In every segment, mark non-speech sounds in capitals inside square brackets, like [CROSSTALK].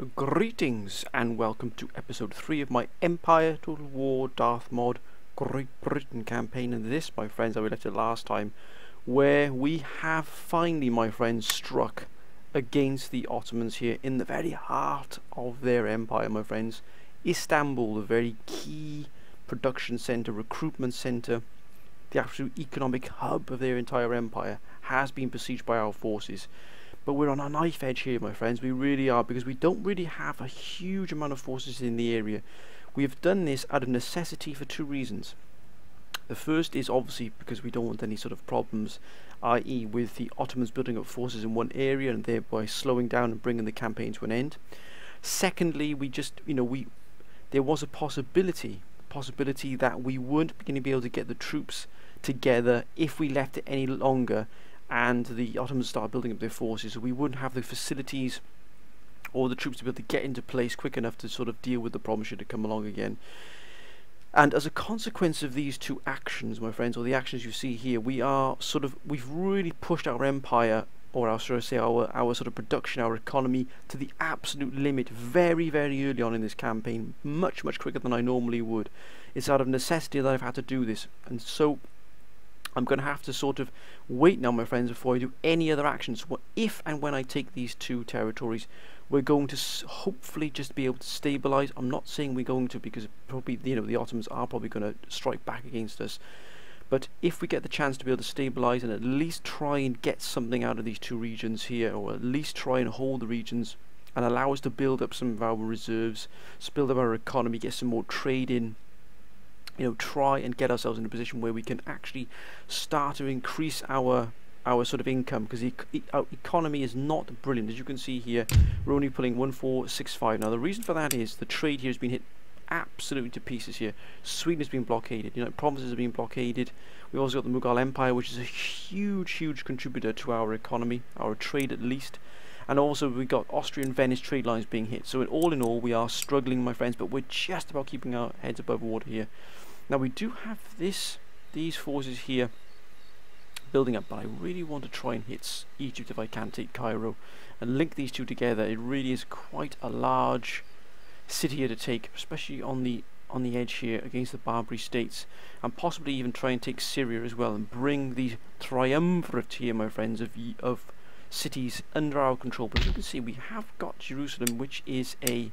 Greetings and welcome to episode 3 of my Empire Total War Darth Mod Great Britain campaign. And this my friends I we left it last time where we have finally my friends struck against the Ottomans here in the very heart of their empire my friends. Istanbul the very key production center recruitment center the absolute economic hub of their entire empire has been besieged by our forces but we're on a knife edge here my friends. We really are because we don't really have a huge amount of forces in the area. We have done this out of necessity for two reasons. The first is obviously because we don't want any sort of problems i.e. with the Ottomans building up forces in one area and thereby slowing down and bringing the campaign to an end. Secondly we just you know we there was a possibility possibility that we weren't going to be able to get the troops together if we left it any longer and the Ottomans start building up their forces, we wouldn't have the facilities or the troops to be able to get into place quick enough to sort of deal with the problem should it come along again. And as a consequence of these two actions, my friends, or the actions you see here, we are sort of, we've really pushed our empire, or our, should I say, our, our sort of production, our economy, to the absolute limit very, very early on in this campaign, much, much quicker than I normally would. It's out of necessity that I've had to do this. And so I'm going to have to sort of wait now, my friends, before I do any other actions. If and when I take these two territories, we're going to hopefully just be able to stabilize. I'm not saying we're going to because probably you know the Ottomans are probably going to strike back against us. But if we get the chance to be able to stabilize and at least try and get something out of these two regions here, or at least try and hold the regions and allow us to build up some of our reserves, build up our economy, get some more trade in, you know try and get ourselves in a position where we can actually start to increase our our sort of income because e our economy is not brilliant. As you can see here we're only pulling 1465 now the reason for that is the trade here has been hit absolutely to pieces here. Sweden has been blockaded you know provinces have been blockaded. We've also got the Mughal Empire which is a huge huge contributor to our economy our trade at least. And also we've got Austrian Venice trade lines being hit. So in all in all we are struggling my friends but we're just about keeping our heads above water here now we do have this, these forces here building up, but I really want to try and hit Egypt if I can take Cairo and link these two together. It really is quite a large city here to take, especially on the on the edge here against the Barbary states, and possibly even try and take Syria as well and bring the triumvirate here, my friends, of of cities under our control. But as you can see, we have got Jerusalem, which is a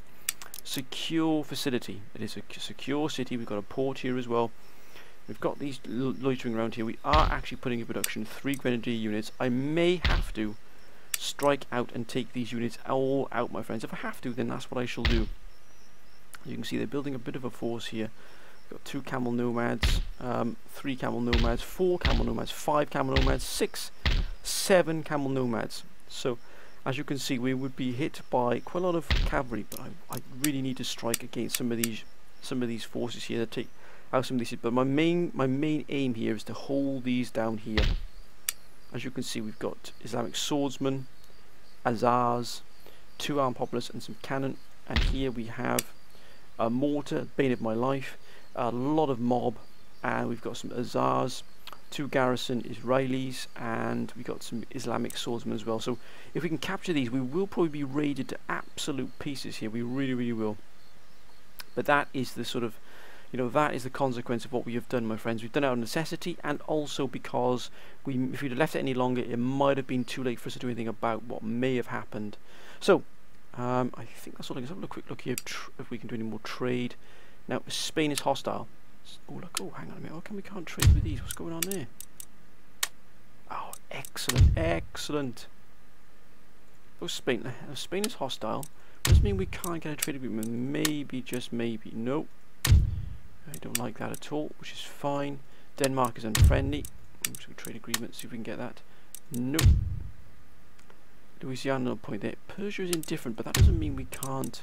secure facility. It is a secure city. We've got a port here as well. We've got these loitering around here. We are actually putting in production three grenadier units. I may have to strike out and take these units all out, my friends. If I have to, then that's what I shall do. You can see they're building a bit of a force here. We've got two camel nomads, um, three camel nomads, four camel nomads, five camel nomads, six, seven camel nomads. So as you can see we would be hit by quite a lot of cavalry but I, I really need to strike against some of these some of these forces here to take out some of these but my main my main aim here is to hold these down here. As you can see we've got Islamic swordsmen Azars two armed populace and some cannon and here we have a mortar bane of my life a lot of mob and we've got some Azars two garrison Israelis and we got some Islamic swordsmen as well. So if we can capture these we will probably be raided to absolute pieces here. We really really will. But that is the sort of you know that is the consequence of what we have done my friends. We've done it out of necessity and also because we if we'd have left it any longer it might have been too late for us to do anything about what may have happened. So um, I think that's all I can have a quick look here if we can do any more trade. Now Spain is hostile Oh look, oh hang on a minute, how come we can't trade with these? What's going on there? Oh, excellent, excellent. Oh, Spain, uh, Spain is hostile. Doesn't mean we can't get a trade agreement. Maybe, just maybe. Nope. I don't like that at all, which is fine. Denmark is unfriendly. So trade agreement, see if we can get that. Nope. Louisiana, no point there. Persia is indifferent, but that doesn't mean we can't.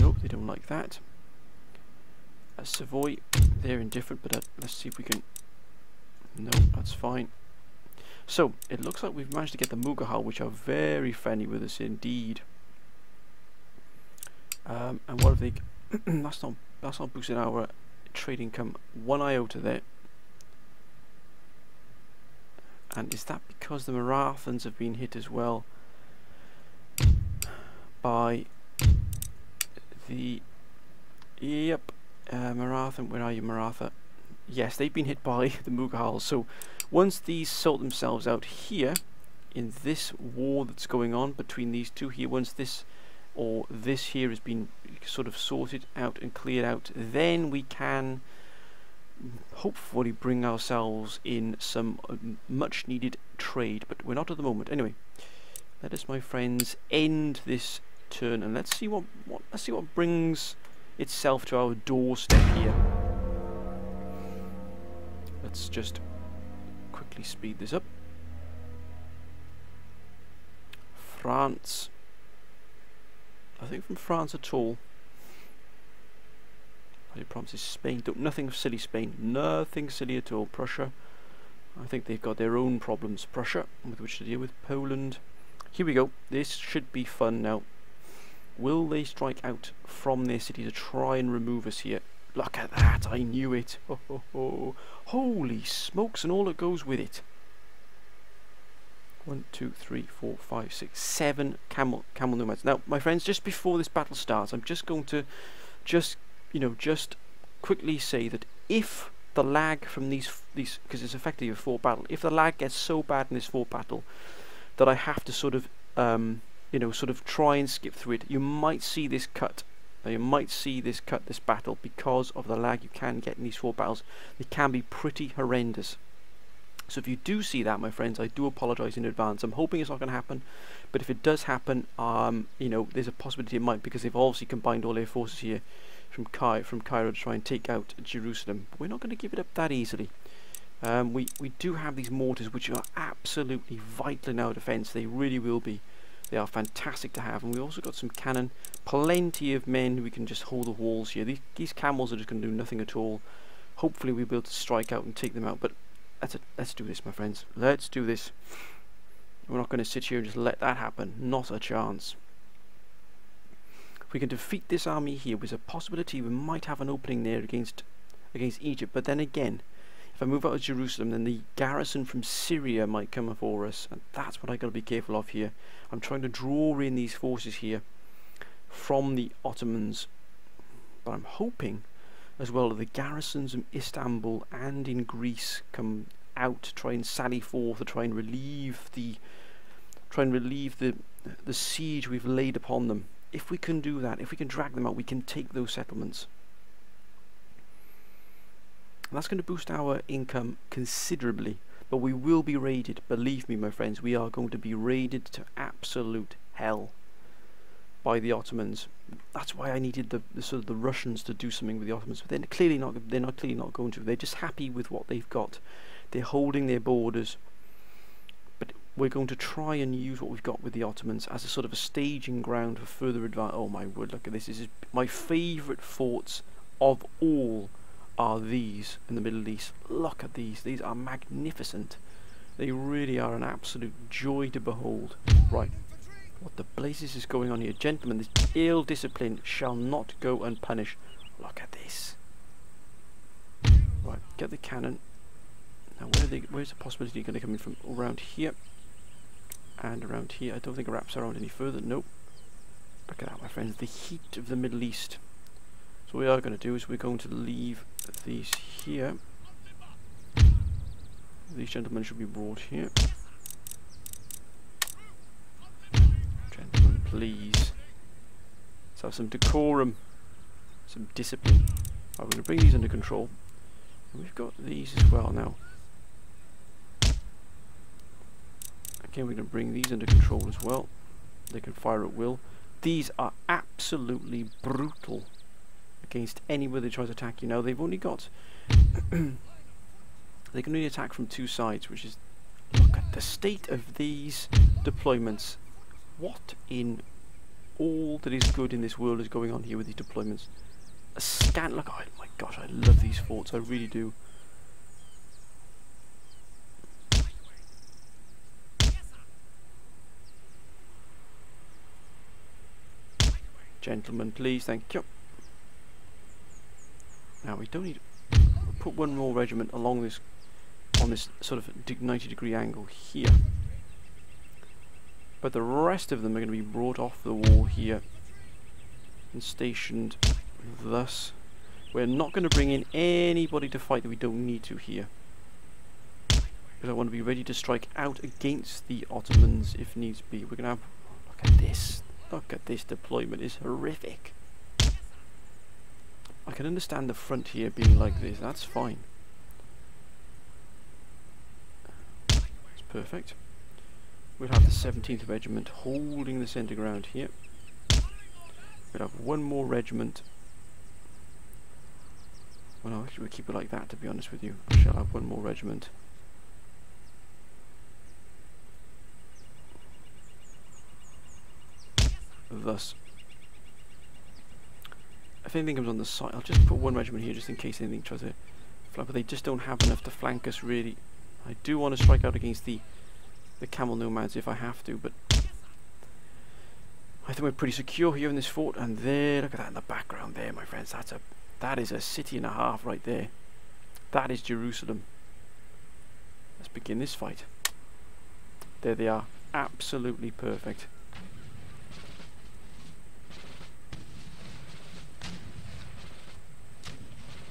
Nope, they don't like that. Savoy, they're indifferent, but uh, let's see if we can... No, that's fine. So, it looks like we've managed to get the Mughal, which are very friendly with us indeed. Um, and what have they... that's not that's not boosted our trade income one iota there. And is that because the Marathons have been hit as well? by the... Yep, uh, Maratha, where are you Maratha? Yes, they've been hit by [LAUGHS] the Mughals, so once these sort themselves out here, in this war that's going on between these two here, once this or this here has been sort of sorted out and cleared out, then we can hopefully bring ourselves in some uh, much needed trade, but we're not at the moment. Anyway, let us, my friends, end this turn and let's see what, what let's see what brings itself to our doorstep here. Let's just quickly speed this up. France. Nothing from France at all. I promises Spain. Don't, nothing silly Spain. Nothing silly at all. Prussia. I think they've got their own problems. Prussia, with which to deal with. Poland. Here we go. This should be fun now. Will they strike out from their city to try and remove us here? Look at that, I knew it. Holy smokes and all that goes with it. One, two, three, four, five, six, seven camel camel nomads. Now, my friends, just before this battle starts, I'm just going to just you know just quickly say that if the lag from these these because it's effectively a four battle, if the lag gets so bad in this four battle that I have to sort of um, you know, sort of try and skip through it, you might see this cut. You might see this cut, this battle, because of the lag you can get in these four battles. They can be pretty horrendous. So if you do see that, my friends, I do apologise in advance. I'm hoping it's not going to happen, but if it does happen, um, you know, there's a possibility it might, because they've obviously combined all their forces here from, Ky from Cairo to try and take out Jerusalem. But we're not going to give it up that easily. Um, we, we do have these mortars, which are absolutely vital in our defence. They really will be. They are fantastic to have, and we've also got some cannon. Plenty of men who can just hold the walls here. These, these camels are just going to do nothing at all. Hopefully we'll be able to strike out and take them out, but let's, a, let's do this, my friends. Let's do this. We're not going to sit here and just let that happen. Not a chance. If we can defeat this army here, there's a possibility we might have an opening there against against Egypt, but then again, if I move out of Jerusalem, then the garrison from Syria might come for us, and that's what I've got to be careful of here. I'm trying to draw in these forces here from the Ottomans, but I'm hoping as well that the garrisons in Istanbul and in Greece come out to try and sally forth to try and relieve the try and relieve the the siege we've laid upon them. If we can do that, if we can drag them out, we can take those settlements. That's going to boost our income considerably. But we will be raided. Believe me, my friends, we are going to be raided to absolute hell by the Ottomans. That's why I needed the, the, sort of the Russians to do something with the Ottomans. But they're clearly not. They're not clearly not going to. They're just happy with what they've got. They're holding their borders. But we're going to try and use what we've got with the Ottomans as a sort of a staging ground for further advance. Oh my word! Look at this. This is my favourite forts of all are these in the Middle East. Look at these. These are magnificent. They really are an absolute joy to behold. Right. What the blazes is going on here? Gentlemen, this ill discipline shall not go unpunished. Look at this. Right, get the cannon. Now where they, where's the possibility going to come in from? Around here. And around here. I don't think it wraps around any further. Nope. Look at that, my friends. The heat of the Middle East. So what we are going to do is we're going to leave these here. These gentlemen should be brought here. Gentlemen, please. Let's have some decorum, some discipline. We're going to bring these under control. And we've got these as well now. Again, we're going to bring these under control as well. They can fire at will. These are absolutely brutal against anybody that tries to attack you. Now they've only got [CLEARS THROAT] they can only attack from two sides, which is look at the state of these deployments. What in all that is good in this world is going on here with these deployments? A scan look oh my gosh, I love these forts, I really do. Gentlemen, please, thank you. Now we don't need to put one more regiment along this on this sort of 90 degree angle here. But the rest of them are going to be brought off the wall here and stationed thus. We're not going to bring in anybody to fight that we don't need to here. Because I want to be ready to strike out against the Ottomans if needs be. We're going to have... Look at this. Look at this deployment. It's horrific. I can understand the front here being like this. That's fine. It's perfect. We'll have the 17th Regiment holding the centre ground here. We'll have one more regiment. Well, no, actually we'll keep it like that to be honest with you. I shall have one more regiment. Thus. If anything comes on the side, I'll just put one regiment here just in case anything tries to flank, but they just don't have enough to flank us really. I do want to strike out against the the camel nomads if I have to, but I think we're pretty secure here in this fort. And there, look at that in the background there, my friends. That's a that is a city and a half right there. That is Jerusalem. Let's begin this fight. There they are, absolutely perfect.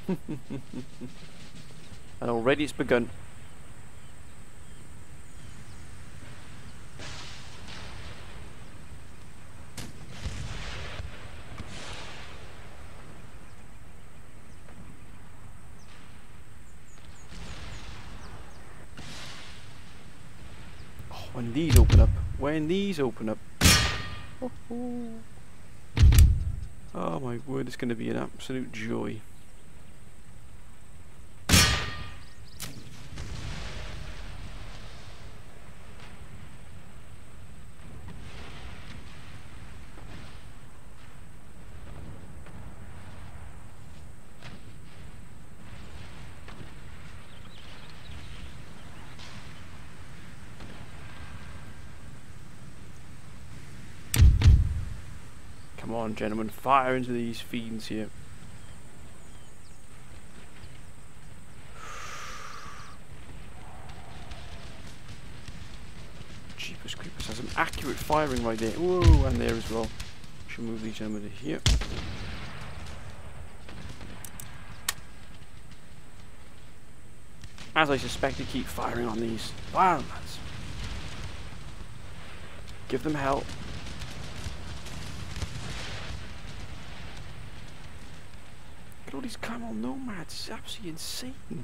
[LAUGHS] and already it's begun. Oh, when these open up, when these open up. Oh, oh. oh my word, it's going to be an absolute joy. On, gentlemen. Fire into these fiends here. [SIGHS] Jeepers creepers has some accurate firing right there. Whoa, and there as well. Should move these gentlemen to here. As I suspected, keep firing on these. Fire lads. Give them hell. all these camel nomads. It's absolutely insane.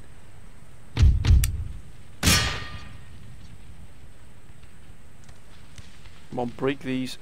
Come on, break these.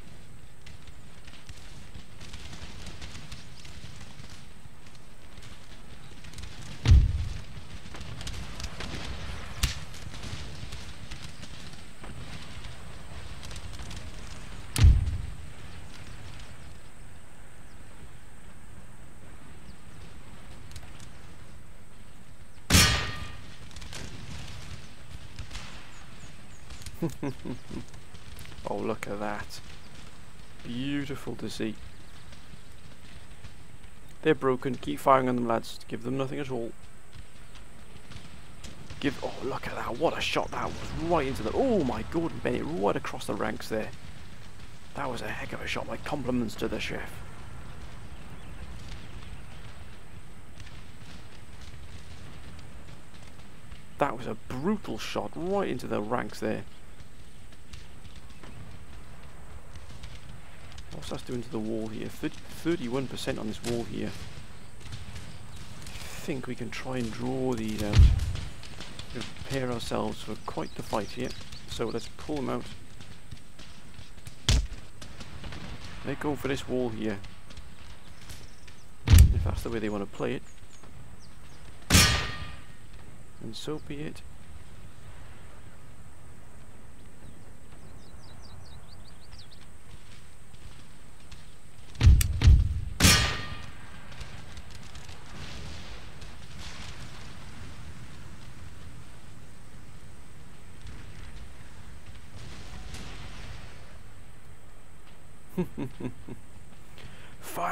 [LAUGHS] oh, look at that. Beautiful to see. They're broken. Keep firing on them, lads. Give them nothing at all. Give. Oh, look at that. What a shot that was. Right into the. Oh, my Gordon Bennett. Right across the ranks there. That was a heck of a shot. My compliments to the chef. That was a brutal shot right into the ranks there. What's that doing to the wall here? 31% on this wall here. I think we can try and draw these um, out. Prepare ourselves for quite the fight here. So let's pull them out. They go for this wall here. If that's the way they want to play it. And so be it.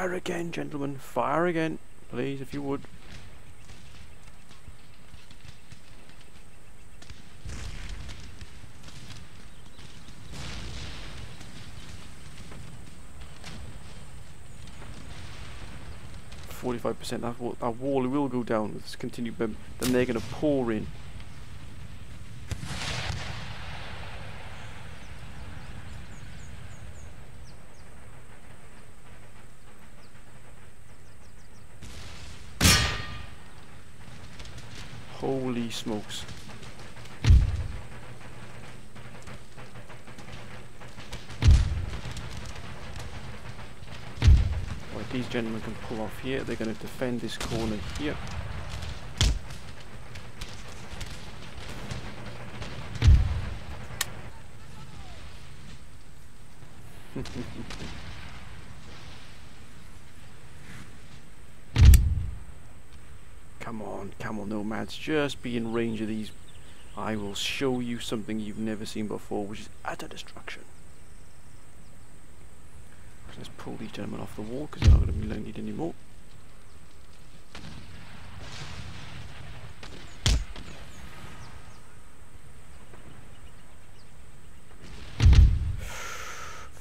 Fire again, gentlemen. Fire again. Please, if you would. Forty-five percent. That wall, will go down with this continued bump. Then they're going to pour in. Smokes. Right, these gentlemen can pull off here. They're going to defend this corner here. Come on, camel nomads, just be in range of these. I will show you something you've never seen before, which is utter destruction. Let's pull these gentlemen off the wall because they're not going to be needed anymore.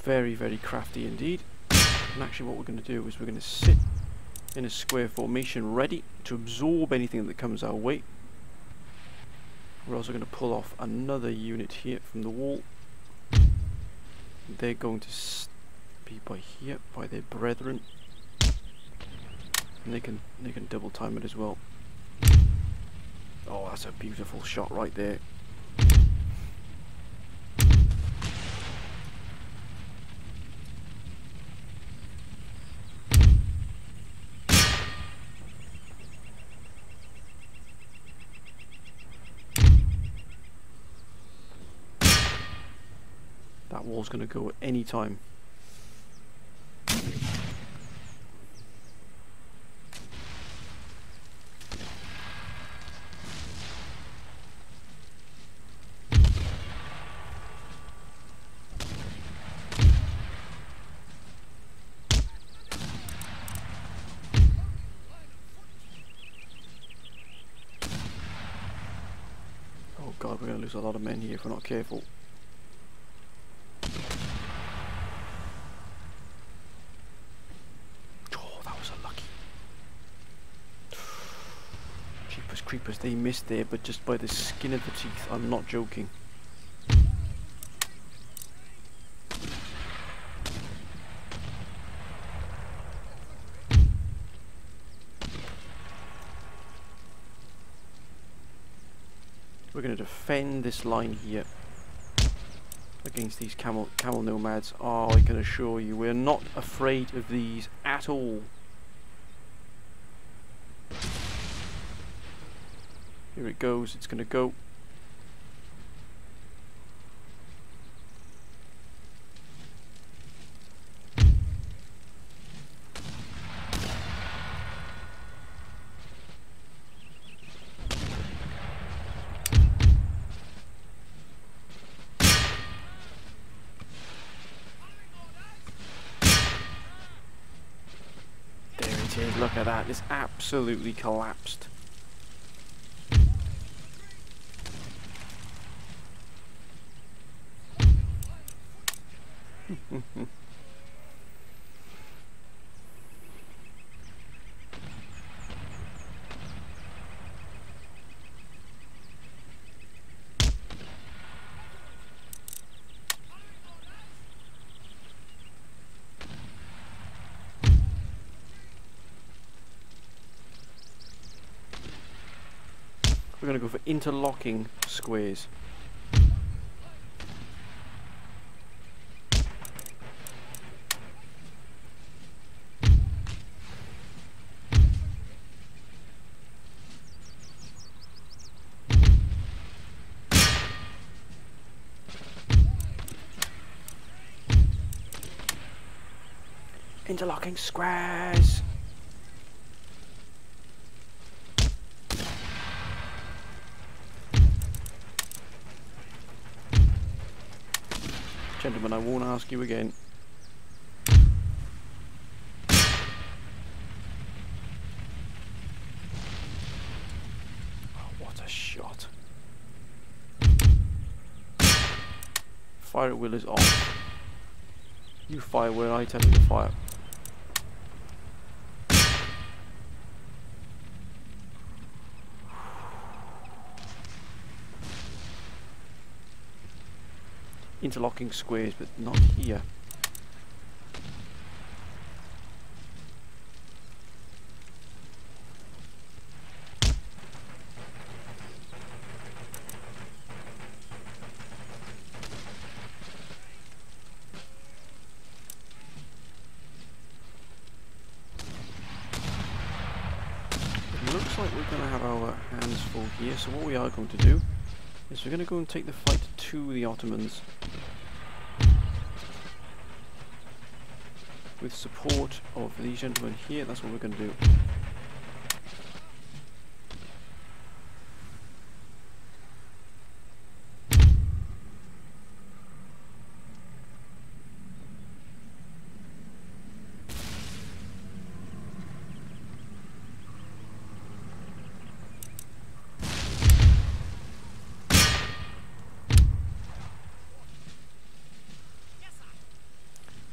Very, very crafty indeed. And actually what we're going to do is we're going to sit in a square formation ready to absorb anything that comes our way. We're also going to pull off another unit here from the wall. They're going to be by here, by their brethren. And they can they can double time it as well. Oh, that's a beautiful shot right there. Wall's going to go at any time. Oh god, we're going to lose a lot of men here if we're not careful. Creepers they missed there, but just by the skin of the teeth. I'm not joking. We're going to defend this line here against these camel camel nomads. Oh, I can assure you, we're not afraid of these at all. Here it goes, it's going to go. There it is, look at that, it's absolutely collapsed. We're going to go for interlocking squares. Interlocking squares. Gentlemen, I won't ask you again. Oh, what a shot. Fire wheel is off. You fire where I tell you to fire. Interlocking squares, but not here. looks like we're going to have our hands full here, so what we are going to do is we're going to go and take the fight to the Ottomans with support of these gentlemen here, that's what we're going to do.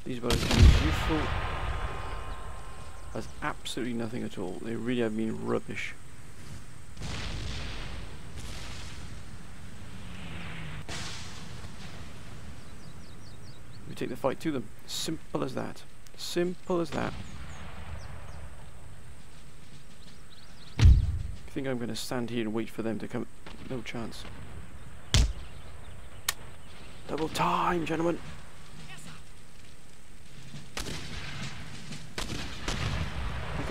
These boats are useful as absolutely nothing at all. They really have been rubbish. We take the fight to them. Simple as that. Simple as that. I think I'm going to stand here and wait for them to come. No chance. Double time, gentlemen.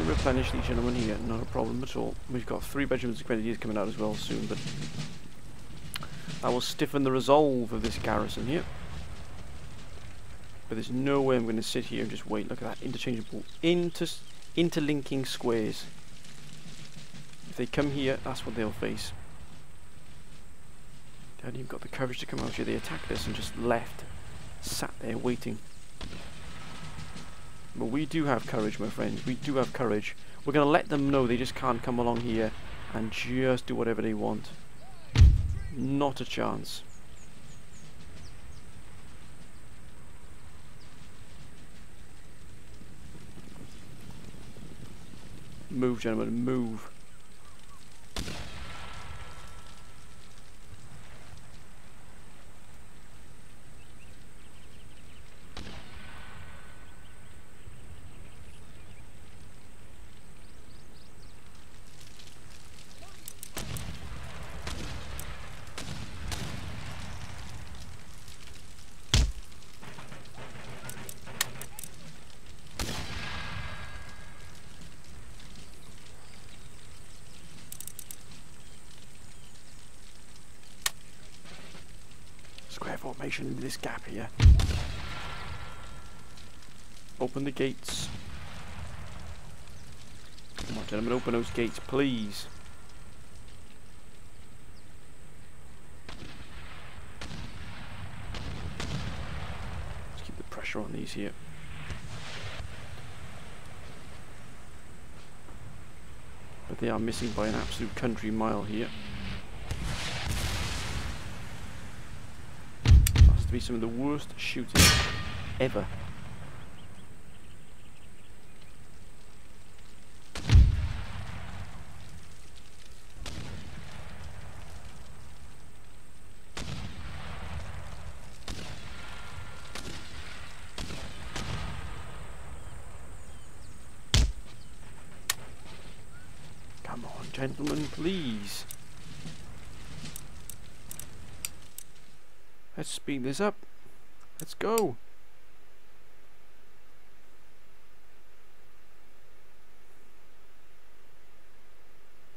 can replenish these gentlemen here, not a problem at all. We've got three regiments of grenadiers coming out as well soon, but that will stiffen the resolve of this garrison here. But there's no way I'm going to sit here and just wait. Look at that, interchangeable, inter interlinking squares. If they come here, that's what they'll face. They haven't even got the courage to come out here. They attacked us and just left, sat there waiting. But we do have courage, my friends. We do have courage. We're going to let them know they just can't come along here and just do whatever they want. Not a chance. Move, gentlemen, move. Formation into this gap here. Open the gates. Come on, gentlemen, open those gates, please. Let's keep the pressure on these here. But they are missing by an absolute country mile here. Be some of the worst shooting ever. Come on, gentlemen, please. Let's speed this up. Let's go.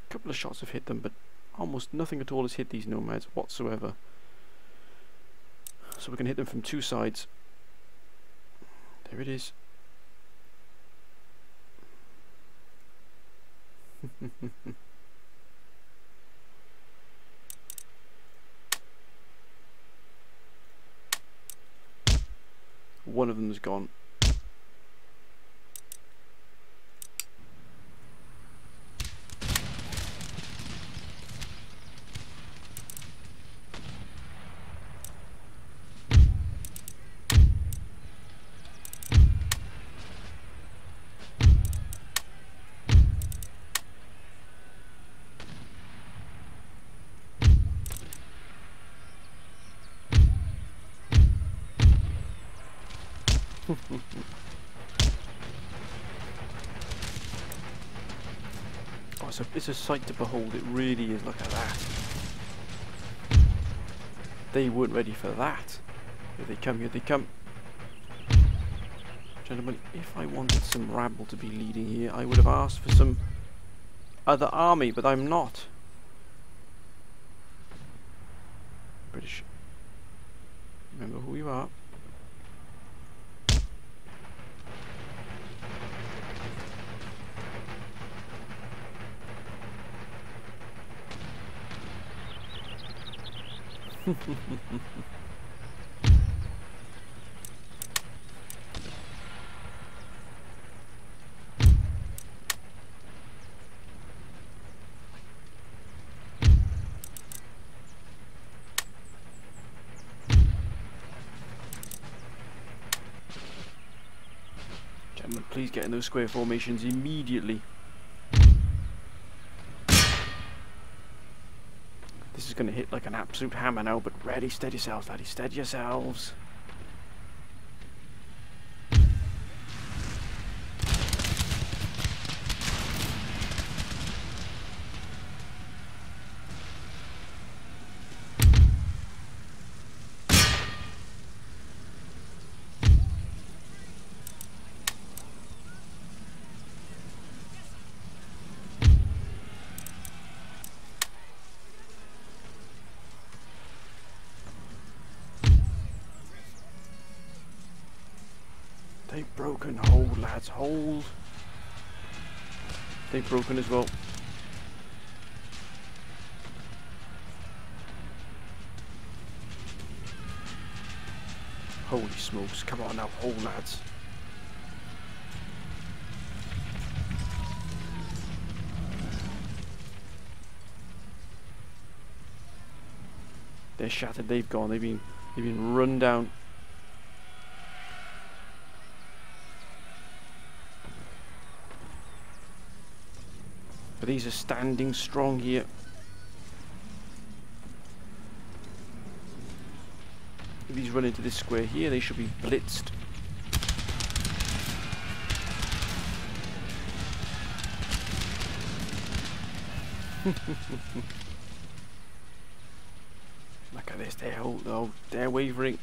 A couple of shots have hit them, but almost nothing at all has hit these nomads whatsoever. So we can hit them from two sides. There it is. [LAUGHS] one of them's gone. It's a, it's a sight to behold, it really is, look at that. They weren't ready for that. Here they come, here they come. Gentlemen, if I wanted some rabble to be leading here, I would have asked for some other army, but I'm not. British. Remember who you are. Gentlemen, please get in those square formations immediately. This is going to hit like an absolute hammer now, but ready, steady yourselves, laddie, steady yourselves. They've broken. Lads, hold. They've broken as well. Holy smokes, come on now, hold lads. They're shattered, they've gone, they've been they've been run down. These are standing strong here. If these run into this square here, they should be blitzed. [LAUGHS] Look at this, they're, all, oh, they're wavering.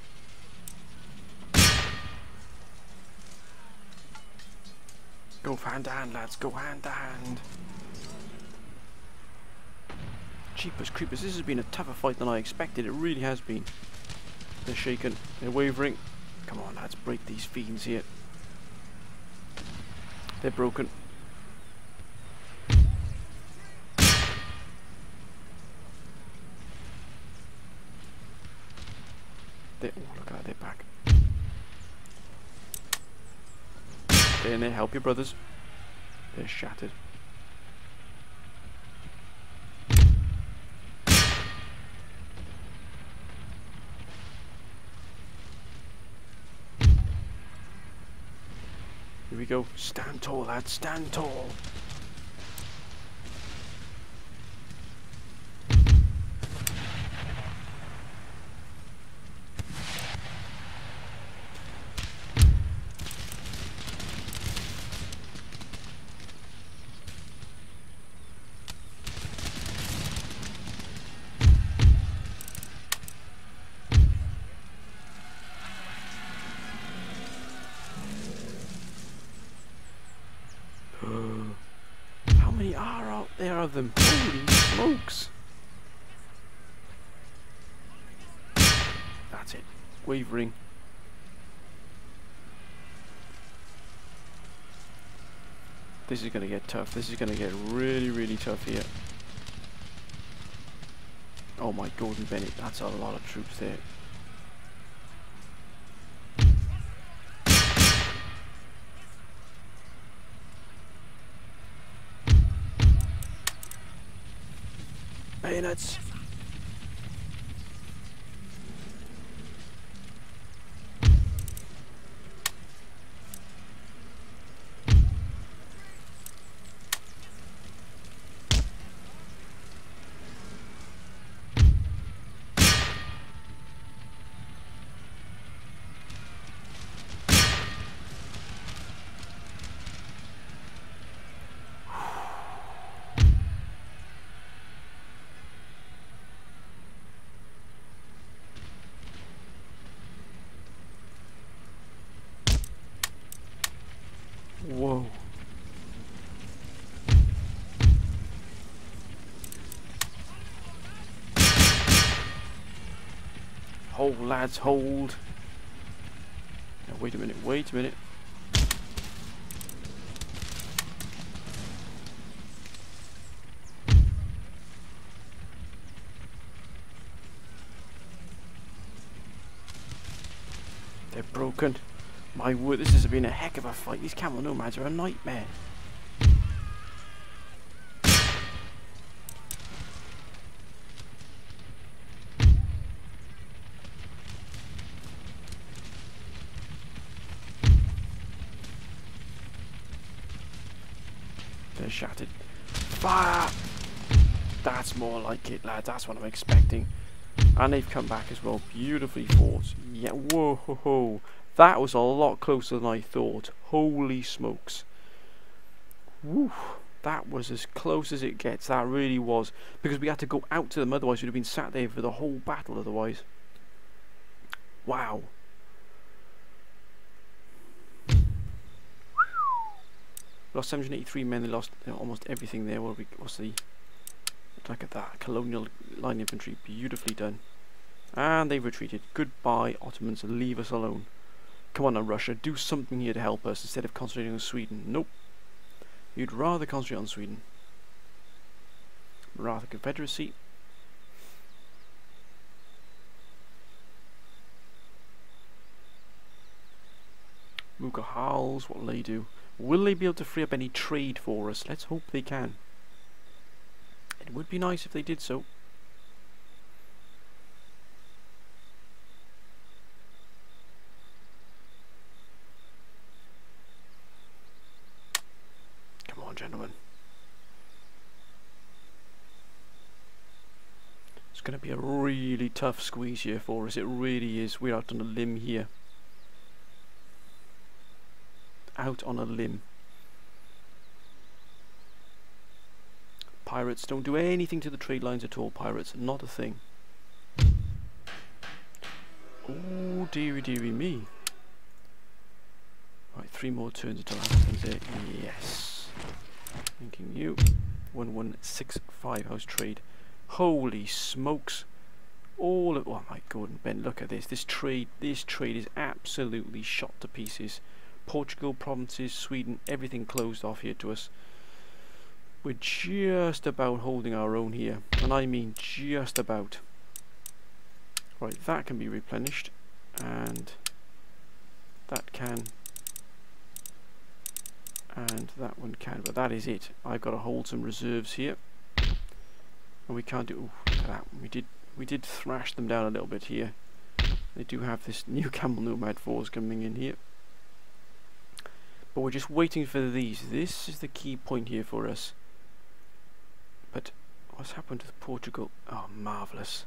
Go hand to hand, lads, go hand to hand. Jeepers creepers, this has been a tougher fight than I expected, it really has been. They're shaken, they're wavering. Come on lads, break these fiends here. They're broken. They, oh, look at that, they're back. Stay in there, help your brothers. They're shattered. We go. Stand tall, lads. Stand tall. How many are out there of them? Holy smokes! That's it. Wavering. This is going to get tough. This is going to get really, really tough here. Oh my Gordon Bennett, that's a lot of troops there. Bayonets. Whoa. Hold, lads, hold. Now, wait a minute, wait a minute. They're broken. My word, this has been a heck of a fight. These camel nomads are a nightmare. They're shattered. Fire! That's more like it, lads. That's what I'm expecting. And they've come back as well. Beautifully fought. Yeah, whoa, ho, ho. That was a lot closer than I thought. Holy smokes. Woo. That was as close as it gets. That really was. Because we had to go out to them, otherwise we'd have been sat there for the whole battle otherwise. Wow. Lost 783 men, they lost you know, almost everything there. What we, what's the... Look at that. Colonial line infantry. Beautifully done. And they've retreated. Goodbye, Ottomans. Leave us alone. Come on now, Russia. Do something here to help us instead of concentrating on Sweden. Nope. You'd rather concentrate on Sweden. Maratha Confederacy. Mughals, what will they do? Will they be able to free up any trade for us? Let's hope they can. It would be nice if they did so. Come on, gentlemen. It's going to be a really tough squeeze here for us. It really is. We're out on a limb here out on a limb. Pirates, don't do anything to the trade lines at all, pirates. Not a thing. Oh, dearie, dearie me. Right, three more turns until that happens there. Yes. Thanking you. 1165 house trade. Holy smokes. All of, oh my god, Ben, look at this. This trade, this trade is absolutely shot to pieces. Portugal, provinces, Sweden, everything closed off here to us. We're just about holding our own here, and I mean just about. Right, that can be replenished, and that can, and that one can, but that is it. I've got to hold some reserves here, and we can't do. Ooh, look at that. We did, we did thrash them down a little bit here. They do have this [LAUGHS] new Camel Nomad force coming in here. But we're just waiting for these. This is the key point here for us. But what's happened to Portugal? Oh, marvellous.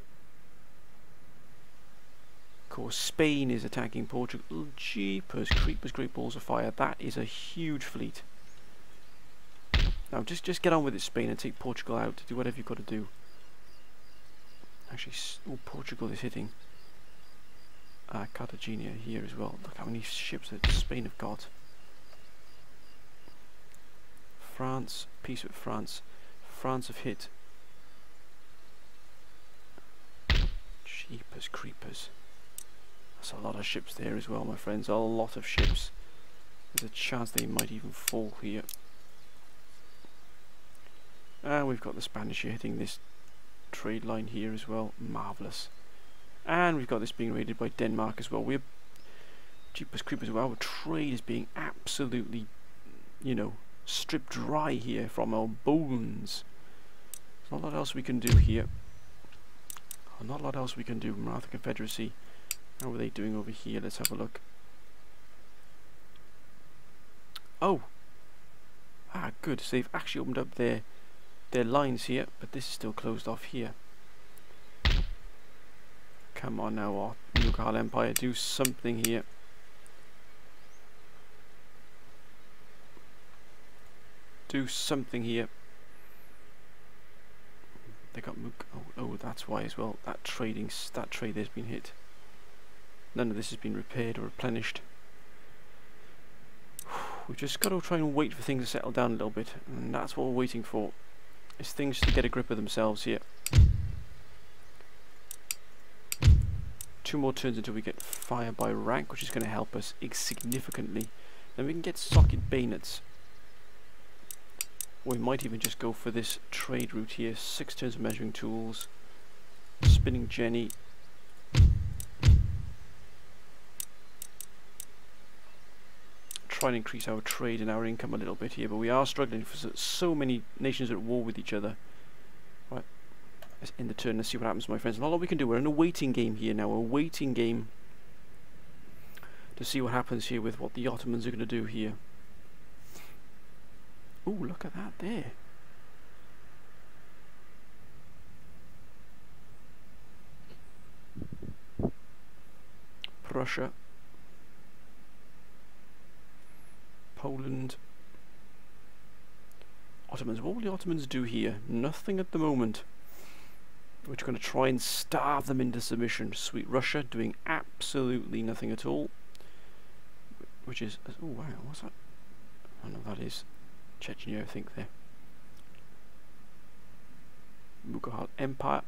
Of course, Spain is attacking Portugal. Jeepers, creepers, great balls of fire. That is a huge fleet. Just just get on with it, Spain, and take Portugal out. to Do whatever you've got to do. Actually, oh, Portugal is hitting uh, Cartagena here as well. Look how many ships that Spain have got. France, peace with France. France have hit. Jeepers creepers. That's a lot of ships there as well, my friends. A lot of ships. There's a chance they might even fall here. And we've got the Spanish hitting this trade line here as well. Marvellous. And we've got this being raided by Denmark as well. We're Jeepers as Well, our trade is being absolutely, you know, stripped dry here from our bones. Not a lot else we can do here. Not a lot else we can do. Maratha Confederacy. How are they doing over here? Let's have a look. Oh! Ah, good. So they've actually opened up their their lines here, but this is still closed off here. Come on now, our Mughal Empire, do something here. do something here. They got oh, oh that's why as well. That trading that trade has been hit. None of this has been repaired or replenished. We've just got to try and wait for things to settle down a little bit, and that's what we're waiting for. Is things to get a grip of themselves here. Two more turns until we get fire by rank, which is going to help us significantly. Then we can get socket bayonets. we might even just go for this trade route here. Six turns of measuring tools, spinning jenny, try and increase our trade and our income a little bit here, but we are struggling for so many nations at war with each other. Right, let's end the turn. Let's see what happens, my friends. Not a lot we can do, we're in a waiting game here now. A waiting game to see what happens here with what the Ottomans are going to do here. Oh, look at that there. Prussia Poland. Ottomans. What will the Ottomans do here? Nothing at the moment. We're going to try and starve them into submission. Sweet Russia doing absolutely nothing at all. Which is... Oh, wow. What's that? Oh, I don't know that is. Chechnya, I think, there. Mughal Empire.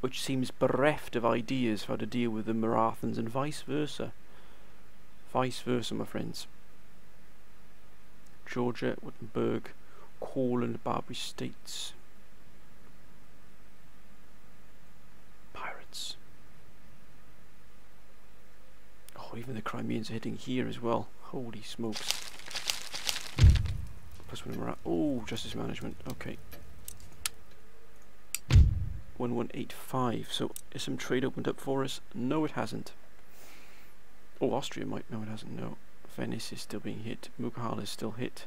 Which seems bereft of ideas for how to deal with the Marathans and vice versa. Vice versa, my friends. Georgia, Württemberg, Courland, Barbary States. Pirates. Oh, even the Crimeans are hitting here as well. Holy smokes. Plus one at. Oh, justice management. Okay. 1185. So, is some trade opened up for us? No, it hasn't. Oh, Austria might. No, it hasn't. No. Venice is still being hit. Mughal is still hit.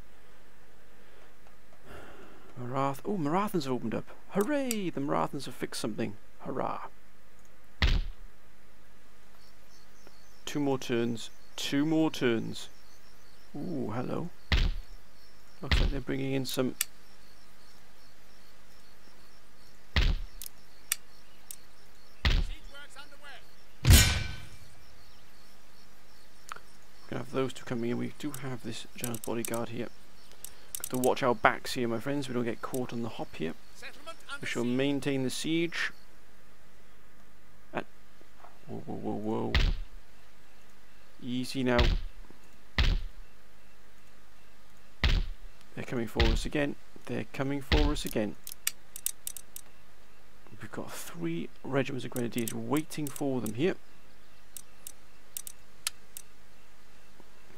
Marath. Oh, Marathans have opened up. Hooray! The Marathans have fixed something. Hurrah. Two more turns. Two more turns. Ooh, hello. Looks like they're bringing in some those two coming in. We do have this General's bodyguard here. Got to watch our backs here, my friends. We don't get caught on the hop here. We shall maintain the siege. At whoa, whoa, whoa, whoa. Easy now. They're coming for us again. They're coming for us again. We've got three regiments of grenadiers waiting for them here.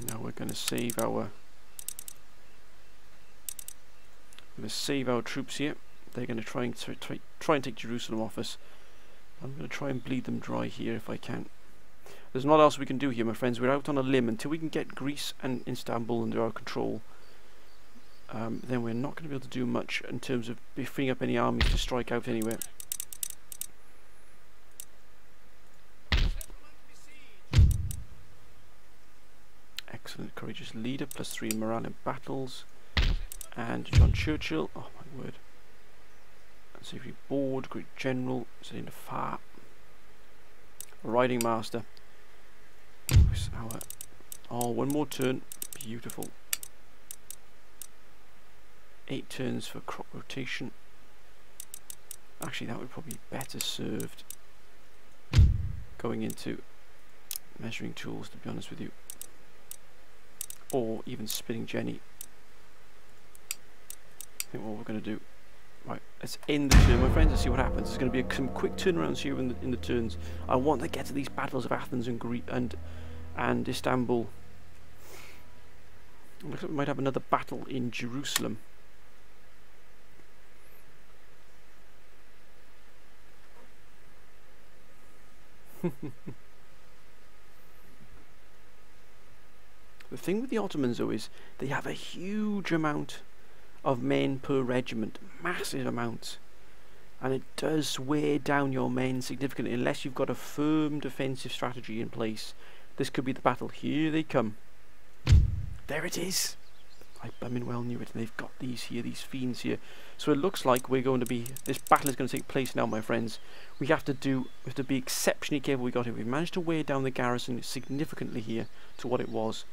Now we're going to save our going to save our troops here. They're going to try and try, try and take Jerusalem off us. I'm going to try and bleed them dry here if I can. There's not else we can do here, my friends. We're out on a limb until we can get Greece and Istanbul under our control. Um, then we're not going to be able to do much in terms of beefing up any armies to strike out anywhere. Excellent courageous leader, plus three morale in battles. And John Churchill, oh my word. And we board, great general, sitting the far. Riding master. Oh, one more turn. Beautiful. Eight turns for crop rotation. Actually, that would probably be better served going into measuring tools, to be honest with you or even spinning Jenny. I think what we're going to do. Right, let's end the turn, my friends, and see what happens. There's going to be a, some quick turnarounds here in the, in the turns. I want to get to these battles of Athens and Greece and and Istanbul. Looks like we might have another battle in Jerusalem. [LAUGHS] The thing with the Ottomans though is they have a huge amount of men per regiment, massive amounts. And it does wear down your men significantly unless you've got a firm defensive strategy in place. This could be the battle. Here they come. There it is. I bumming well knew it. And they've got these here, these fiends here. So it looks like we're going to be, this battle is going to take place now, my friends. We have to do, we have to be exceptionally careful we got here. We've managed to wear down the garrison significantly here to what it was.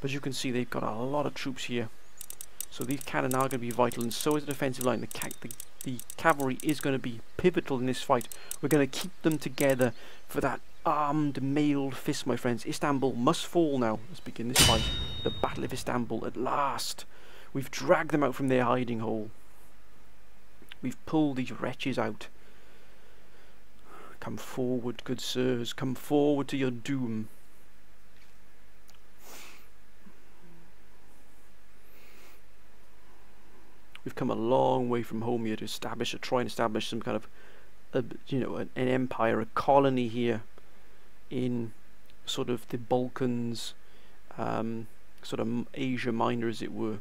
But you can see they've got a lot of troops here. So these cannon are going to be vital, and so is the defensive line. The, the, the cavalry is going to be pivotal in this fight. We're going to keep them together for that armed mailed fist, my friends. Istanbul must fall now. Let's begin this fight. The Battle of Istanbul at last. We've dragged them out from their hiding hole. We've pulled these wretches out. Come forward, good sirs. Come forward to your doom. We've come a long way from home here to establish, or try and establish some kind of, a, you know, an, an empire, a colony here in sort of the Balkans, um, sort of Asia Minor as it were.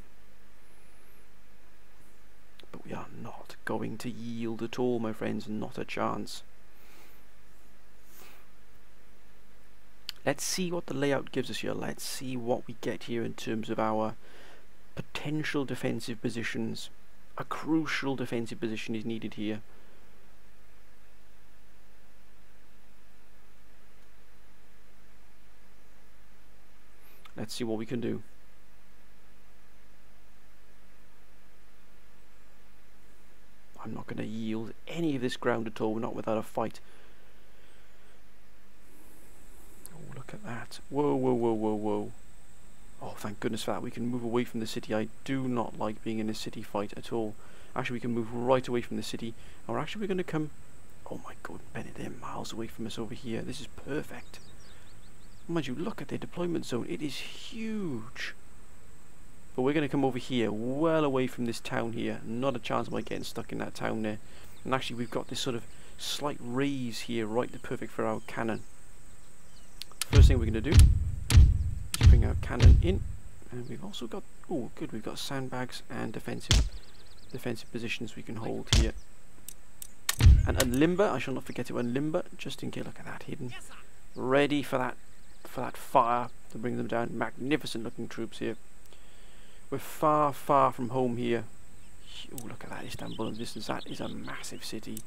But we are not going to yield at all, my friends, not a chance. Let's see what the layout gives us here. Let's see what we get here in terms of our potential defensive positions. A crucial defensive position is needed here. Let's see what we can do. I'm not going to yield any of this ground at all, not without a fight. Oh, look at that. Whoa, whoa, whoa, whoa, whoa. Oh, thank goodness for that. We can move away from the city. I do not like being in a city fight at all. Actually, we can move right away from the city. Or actually, we're going to come... Oh my god, Bennett, they're miles away from us over here. This is perfect. Mind you, look at their deployment zone. It is huge. But we're going to come over here, well away from this town here. Not a chance of my getting stuck in that town there. And actually, we've got this sort of slight raise here, right the perfect for our cannon. First thing we're going to do bring our cannon in. And we've also got, oh good, we've got sandbags and defensive defensive positions we can hold here. And unlimber, I shall not forget to unlimber, just in case, look at that hidden. Ready for that for that fire to bring them down. Magnificent looking troops here. We're far, far from home here. Oh, look at that Istanbul in distance. That is a massive city.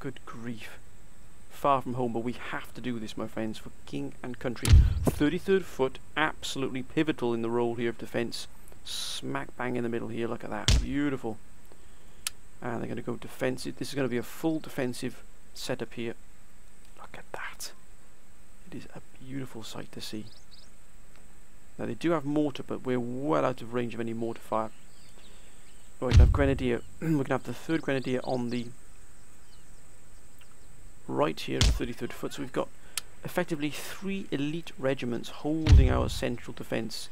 Good grief. Far from home, but we have to do this, my friends, for king and country. 33rd foot, absolutely pivotal in the role here of defence. Smack bang in the middle here, look at that. Beautiful. And they're going to go defensive. This is going to be a full defensive setup here. Look at that. It is a beautiful sight to see. Now they do have mortar, but we're well out of range of any mortar fire. Right, we have grenadier. [CLEARS THROAT] we're going to have the third grenadier on the right here, 33rd foot. So we've got effectively three elite regiments holding our central defence.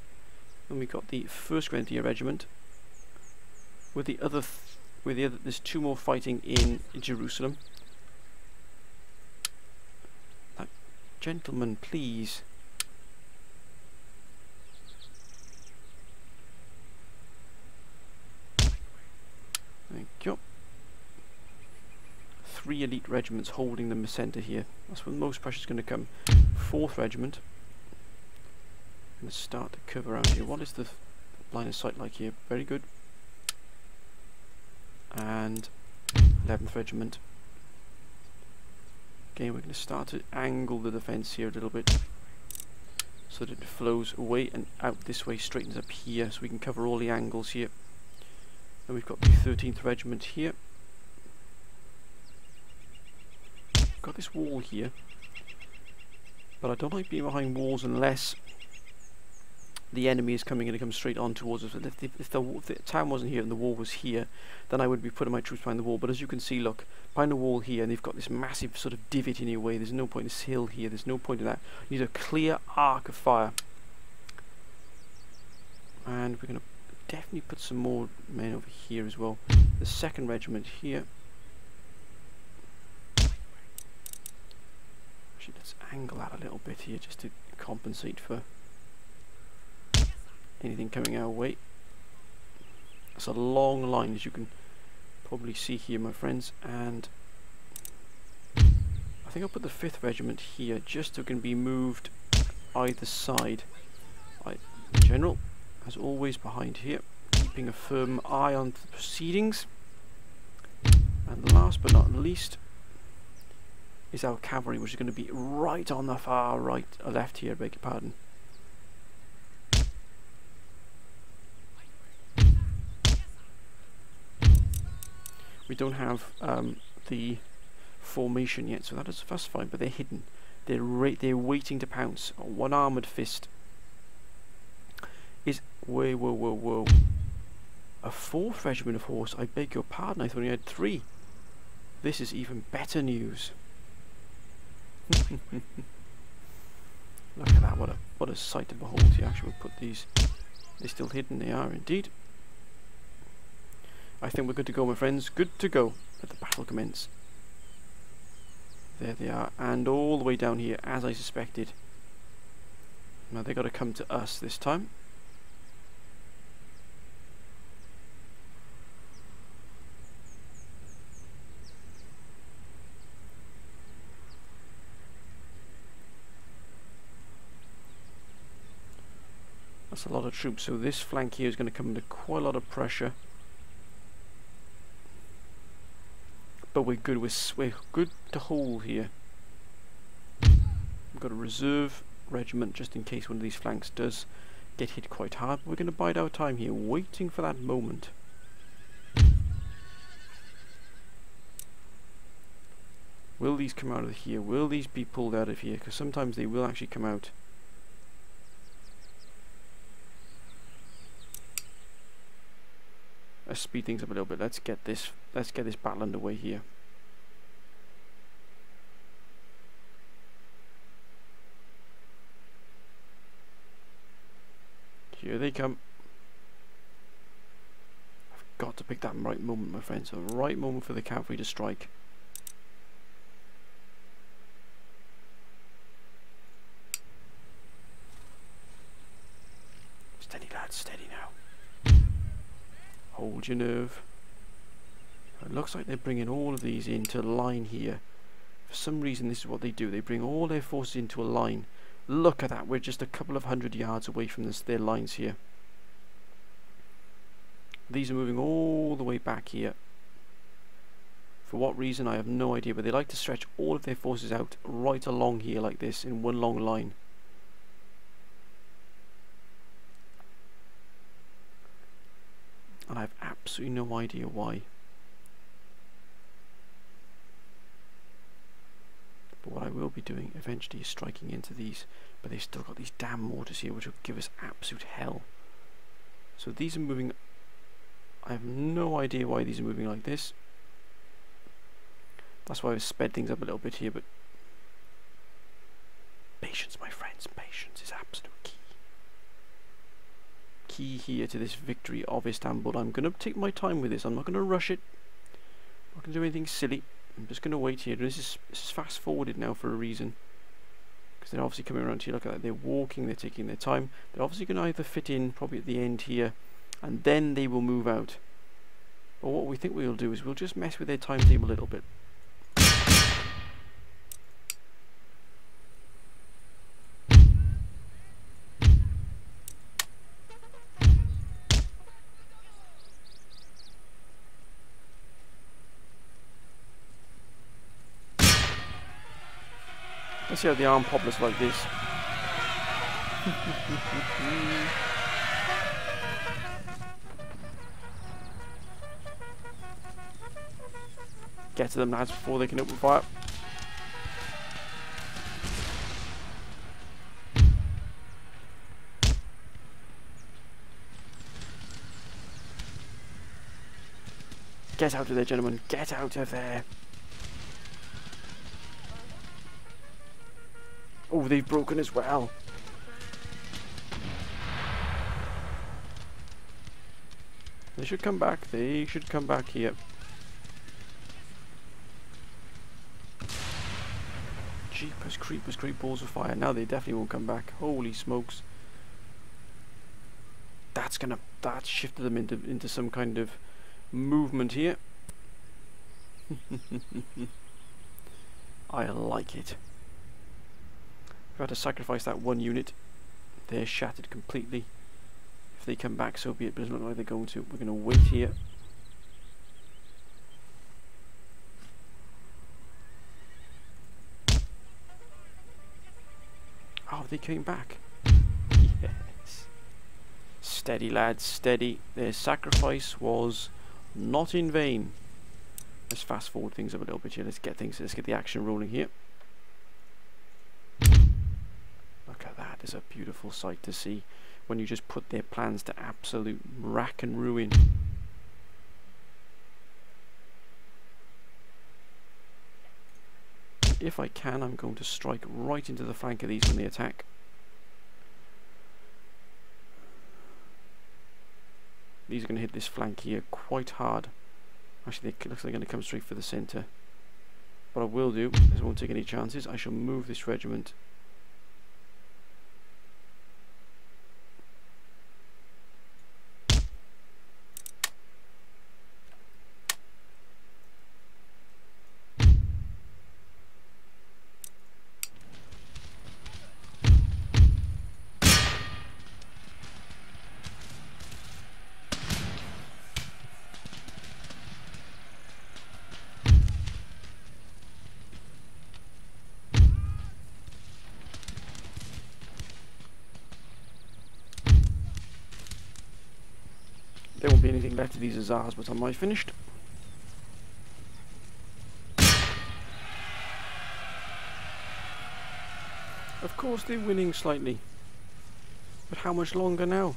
And we've got the first grenadier regiment with the other, th with the other. There's two more fighting in, in Jerusalem. Gentlemen, please. Thank you. Three elite regiments holding them the centre here. That's where most pressure is going to come. Fourth regiment. Going to start to curve around here. What is the line of sight like here? Very good. And 11th regiment. Again, we're going to start to angle the defence here a little bit so that it flows away and out this way, straightens up here, so we can cover all the angles here. And we've got the 13th Regiment here. Got this wall here, but I don't like being behind walls unless the enemy is coming and it comes straight on towards us. If the, if, the, if the town wasn't here and the wall was here, then I would be putting my troops behind the wall. But as you can see, look, behind the wall here, and they've got this massive sort of divot in your way. There's no point in this hill here. There's no point in that. You need a clear arc of fire. And we're going to definitely put some more men over here as well. The second regiment here. Actually, let's angle that a little bit here just to compensate for anything coming our way. It's a long line as you can probably see here my friends and I think I'll put the 5th regiment here just so it can be moved either side. Right, General, as always, behind here, keeping a firm eye on the proceedings. And last but not least, is our cavalry, which is going to be right on the far right, or uh, left here, beg your pardon. We don't have um, the formation yet, so that is that's fine, but they're hidden. They're they're waiting to pounce. One armored fist is whoa whoa whoa whoa. A fourth regiment of horse. I beg your pardon. I thought you had three. This is even better news. [LAUGHS] Look at that, what a what a sight to behold here. Actually put these they're still hidden, they are indeed. I think we're good to go my friends, good to go. Let the battle commence. There they are, and all the way down here, as I suspected. Now they gotta come to us this time. A lot of troops, so this flank here is going to come under quite a lot of pressure. But we're good, we're, we're good to hold here. We've got a reserve regiment just in case one of these flanks does get hit quite hard. We're going to bide our time here, waiting for that moment. Will these come out of here? Will these be pulled out of here? Because sometimes they will actually come out. Let's speed things up a little bit. Let's get this let's get this battle underway here. Here they come. I've got to pick that right moment, my friends. The right moment for the cavalry to strike. Steady, lads, steady now. Nerve. It looks like they're bringing all of these into line here. For some reason this is what they do. They bring all their forces into a line. Look at that. We're just a couple of hundred yards away from this, their lines here. These are moving all the way back here. For what reason I have no idea, but they like to stretch all of their forces out right along here like this in one long line. and I have absolutely no idea why. But what I will be doing eventually is striking into these, but they've still got these damn mortars here which will give us absolute hell. So these are moving, I have no idea why these are moving like this. That's why I've sped things up a little bit here, but patience my friends, patience is absolute key here to this victory of Istanbul. I'm going to take my time with this. I'm not going to rush it. I'm not going to do anything silly. I'm just going to wait here. This is, this is fast forwarded now for a reason. Because they're obviously coming around here. Look at that. They're walking. They're taking their time. They're obviously going to either fit in probably at the end here. And then they will move out. But what we think we'll do is we'll just mess with their timetable a little bit. See how the arm poplars like this. Get to them lads before they can open fire. Get out of there, gentlemen. Get out of there. Oh, they've broken as well. They should come back. They should come back here. Jeepers, creepers, creep balls of fire. Now they definitely won't come back. Holy smokes. That's gonna that shifted them into into some kind of movement here. [LAUGHS] I like it. We've had to sacrifice that one unit. They're shattered completely. If they come back, so be it. But it doesn't look like they're going to. We're going to wait here. Oh, they came back. Yes. Steady, lads, steady. Their sacrifice was not in vain. Let's fast forward things up a little bit here. Let's get things. Let's get the action rolling here. It's a beautiful sight to see when you just put their plans to absolute rack and ruin. If I can, I'm going to strike right into the flank of these when they attack. These are going to hit this flank here quite hard. Actually, it looks like they're going to come straight for the centre. What I will do is I won't take any chances. I shall move this regiment be anything left of these Azars, but am I finished? Of course they're winning slightly. But how much longer now?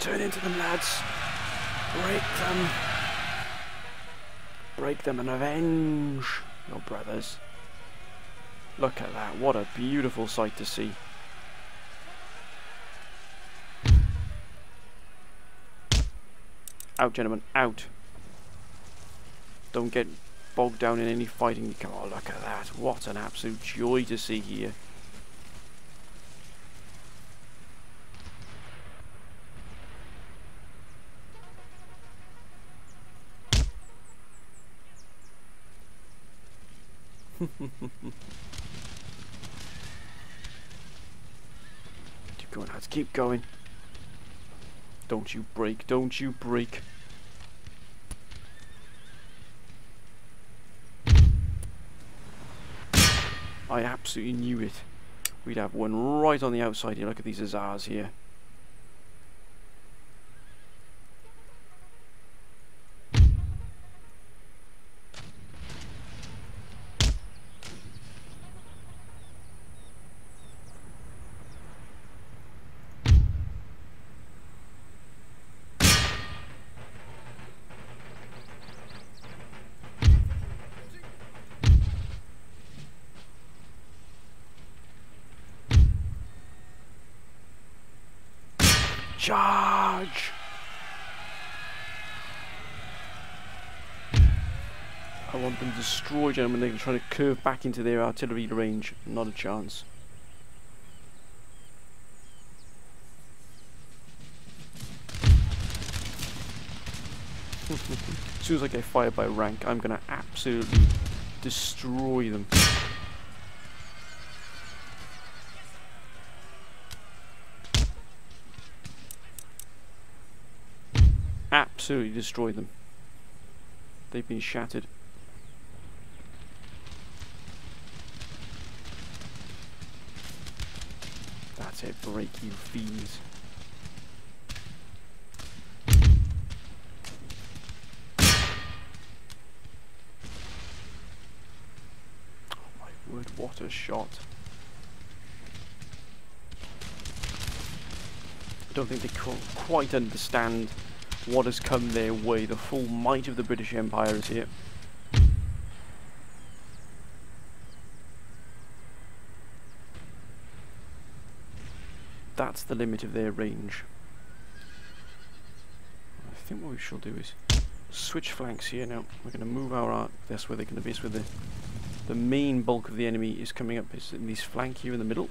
Turn into them, lads. Break them. Them and avenge your brothers. Look at that, what a beautiful sight to see. Out, gentlemen, out. Don't get bogged down in any fighting. Oh, look at that. What an absolute joy to see here. Keep going, lads. Keep going. Don't you break. Don't you break. I absolutely knew it. We'd have one right on the outside here. Look at these Azars here. Charge! I want them destroyed, gentlemen. They're trying to curve back into their artillery range. Not a chance. [LAUGHS] as soon as I get fired by rank, I'm going to absolutely destroy them. Absolutely destroy them. They've been shattered. That's it, break you fiends. Oh my word, what a shot. I don't think they quite understand what has come their way. The full might of the British Empire is here. That's the limit of their range. I think what we shall do is switch flanks here now. We're going to move our arc. That's where they're going to be. It's where the, the main bulk of the enemy is coming up. It's in this flank here in the middle.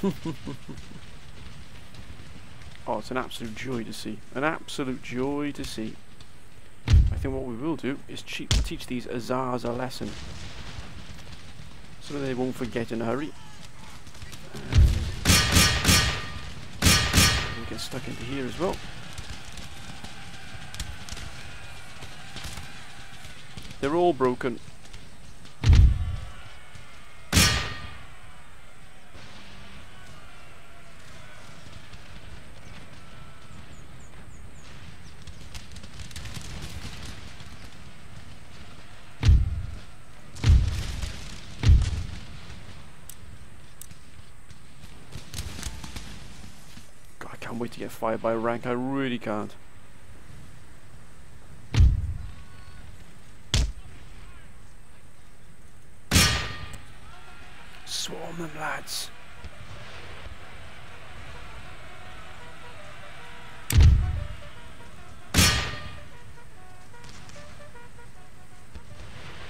[LAUGHS] oh, it's an absolute joy to see. An absolute joy to see. I think what we will do is teach these Azars a lesson. So that they won't forget in a hurry. And we'll get stuck into here as well. They're all broken. can't wait to get fired by rank, I really can't. Swarm them lads.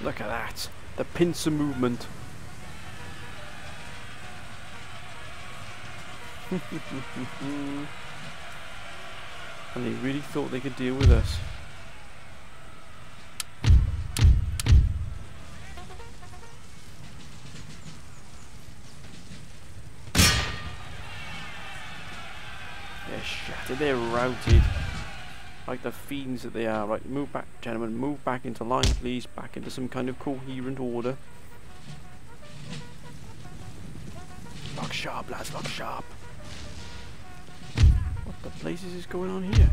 Look at that, the pincer movement. [LAUGHS] and they really thought they could deal with us. They're shattered, they're routed. Like the fiends that they are. Right, move back, gentlemen, move back into line, please. Back into some kind of coherent order. Look sharp, lads, look sharp. What the blazes is going on here?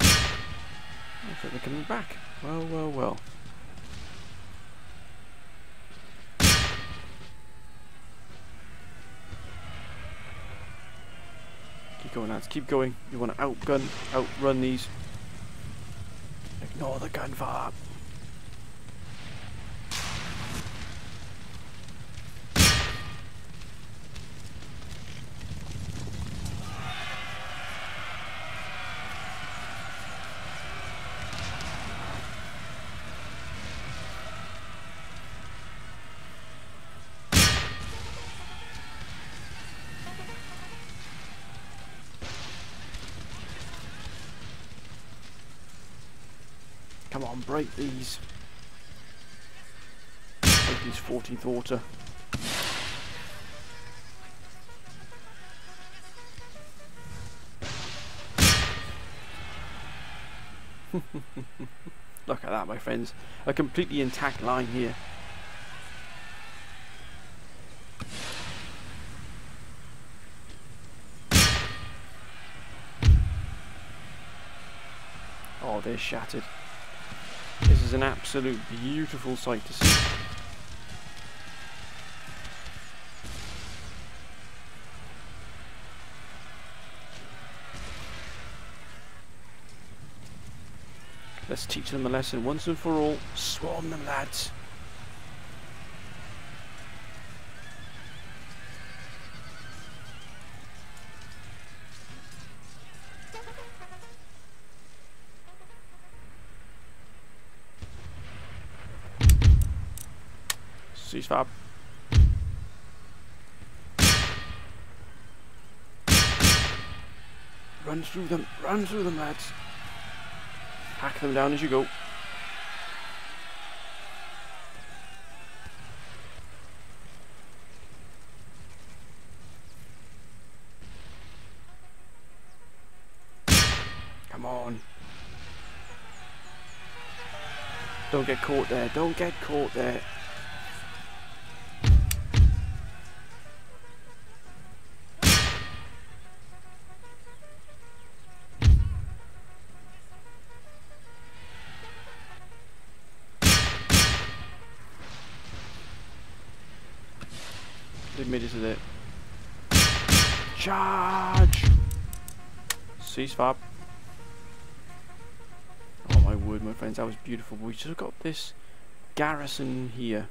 I like they're coming back. Well, well, well. Keep going, lads. Keep going. You want to outgun, outrun these. Ignore the gunfire. Come on, break these. Break these 14th water. [LAUGHS] Look at that, my friends. A completely intact line here. Oh, they're shattered. This is an absolute beautiful sight to see. Let's teach them a lesson once and for all. Swarm them, lads. Fab. Run through them, run through them, lads. Hack them down as you go. Come on. Don't get caught there, don't get caught there. Fab. Oh my word, my friends, that was beautiful. We just got this garrison here.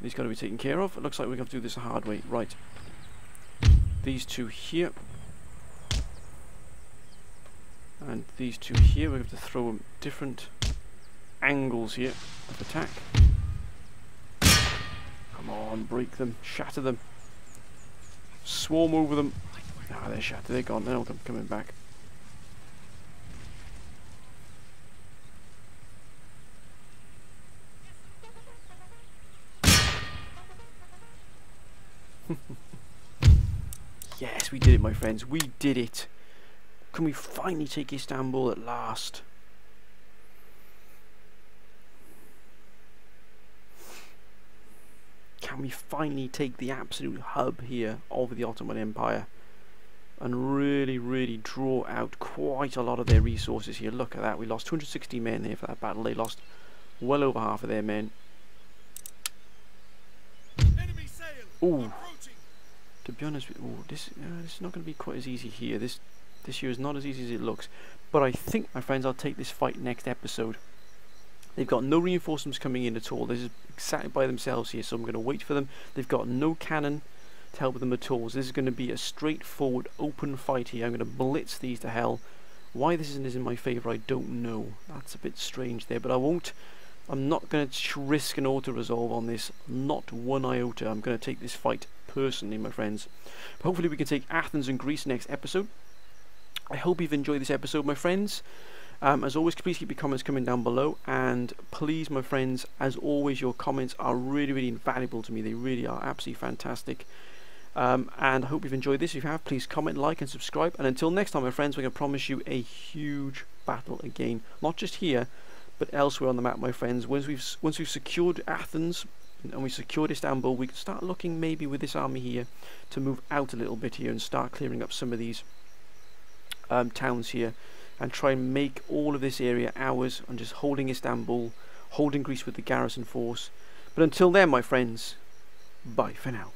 These got to be taken care of. It looks like we have to do this the hard way. Right. These two here. And these two here. We have to throw them different angles here of attack. Come on, break them, shatter them. Swarm over them. Ah, they're shattered, they're gone, they're not coming back. [LAUGHS] yes, we did it, my friends. We did it. Can we finally take Istanbul at last? Can we finally take the absolute hub here of the Ottoman Empire and really, really draw out quite a lot of their resources here? Look at that. We lost 260 men here for that battle. They lost well over half of their men. Ooh. To be honest, ooh, this uh, this is not going to be quite as easy here. This this year is not as easy as it looks. But I think, my friends, I'll take this fight next episode. They've got no reinforcements coming in at all. This is exactly by themselves here, so I'm going to wait for them. They've got no cannon to help them at all. So this is going to be a straightforward, open fight here. I'm going to blitz these to hell. Why this isn't in my favour, I don't know. That's a bit strange there, but I won't I'm not going to risk an auto-resolve on this, not one iota. I'm going to take this fight personally, my friends. But hopefully we can take Athens and Greece next episode. I hope you've enjoyed this episode, my friends. Um, as always, please keep your comments coming down below. And please, my friends, as always, your comments are really, really invaluable to me. They really are absolutely fantastic. Um, and I hope you've enjoyed this. If you have, please comment, like, and subscribe. And until next time, my friends, we're going to promise you a huge battle again. Not just here, but elsewhere on the map, my friends. Once we've once we've secured Athens and we secured Istanbul, we can start looking maybe with this army here to move out a little bit here and start clearing up some of these um, towns here and try and make all of this area ours and just holding Istanbul, holding Greece with the garrison force. But until then, my friends, bye for now.